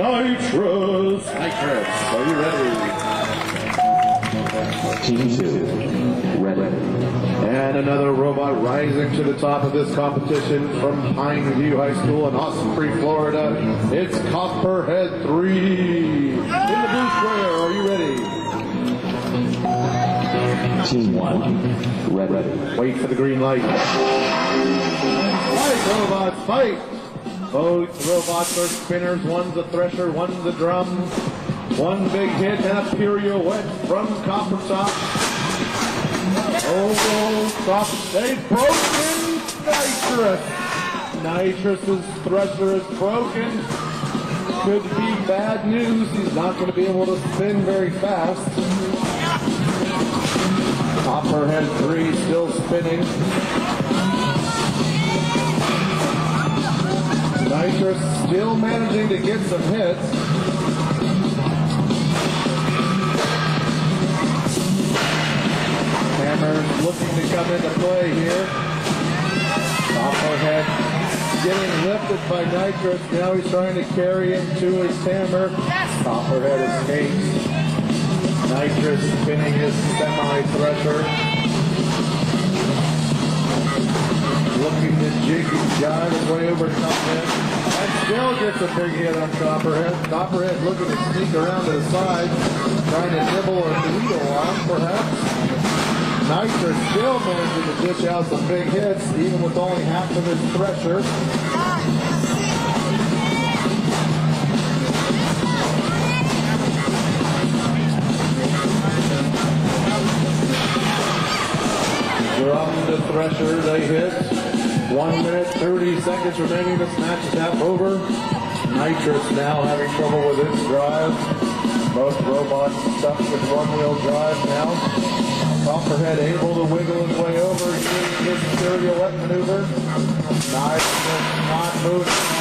Knightrous. Knightrous, are you ready? Team two, ready. And another robot rising to the top of this competition from Pineview High School in Osprey, Florida. It's Copperhead 3. In the blue square, are you ready? Team one, ready. Wait for the green light. Fight, robots, fight! Both robots are spinners. One's a thresher, one's a drum. One big hit and a pirouette from Copper Top. Oh, stop. They've broken Knightrous. Knightrous's thresher is broken. Could be bad news. He's not going to be able to spin very fast. Copperhead 3 still spinning. Knightrous still managing to get some hits. Hammer's looking to come into play here. Copperhead getting lifted by Knightrous. Now he's trying to carry it to his hammer. Copperhead escapes. Knightrous spinning his semi-thresher. Looking to jig and jive his way over Copperhead. And still gets a big hit on Copperhead. Copperhead looking to sneak around to the side, trying to nibble or needle on perhaps. Knightrous still managing to dish out some big hits, even with only half of his thresher. Drum to Thresher, they hit. One minute, 30 seconds remaining. This match half over. Knightrous now having trouble with its drive. Both robots stuck with one-wheel drive now. Copperhead able to wiggle his way over using his pirouette maneuver. Knightrous not moving.